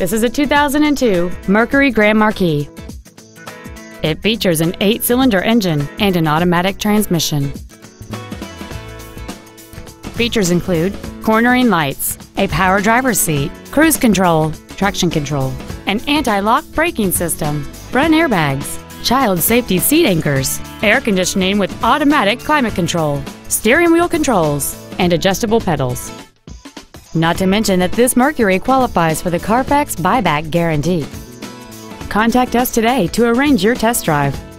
This is a 2002 Mercury Grand Marquis. It features an eight-cylinder engine and an automatic transmission. Features include cornering lights, a power driver's seat, cruise control, traction control, an anti-lock braking system, front airbags, child safety seat anchors, air conditioning with automatic climate control, steering wheel controls, and adjustable pedals. Not to mention that this Mercury qualifies for the Carfax buyback guarantee. Contact us today to arrange your test drive.